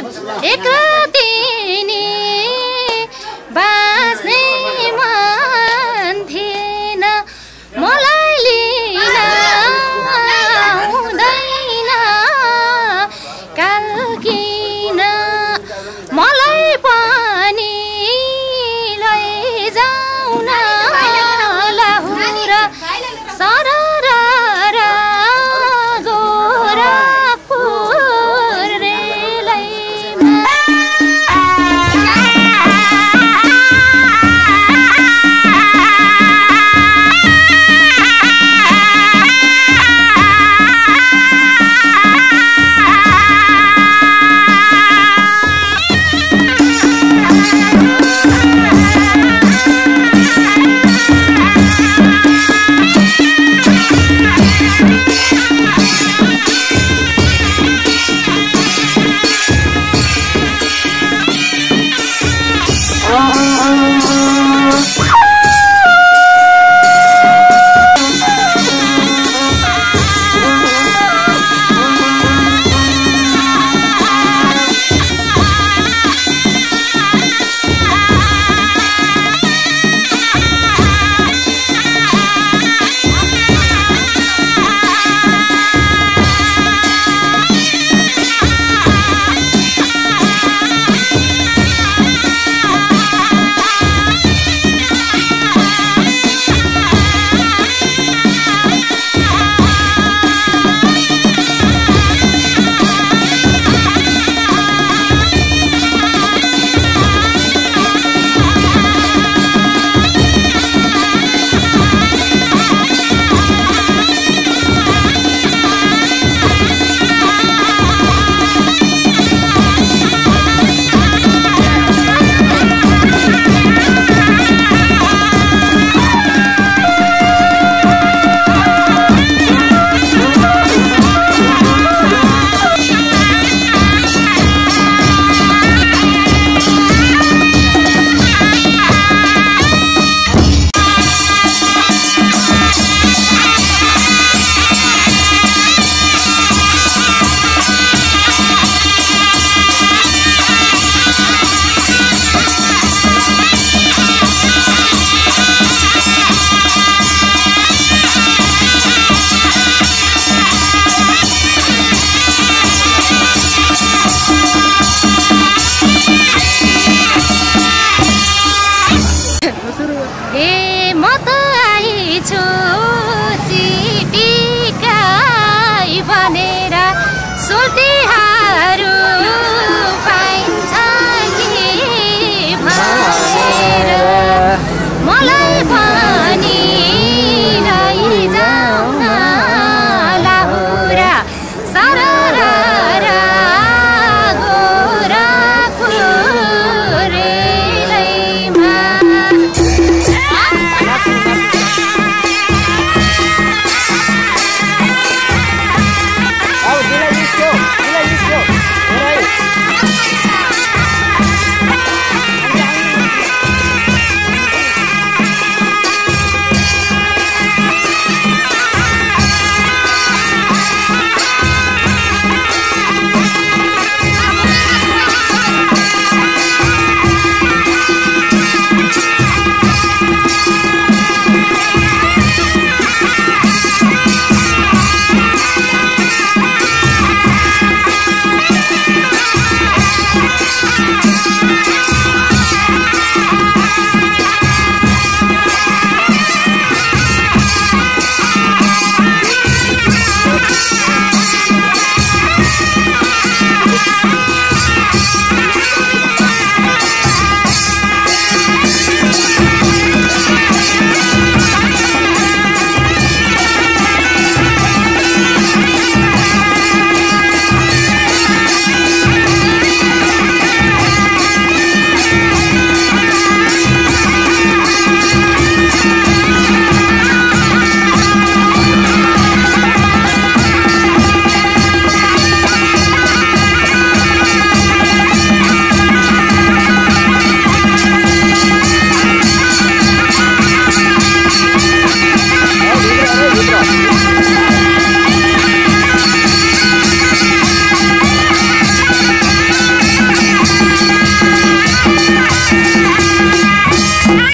एक रातीने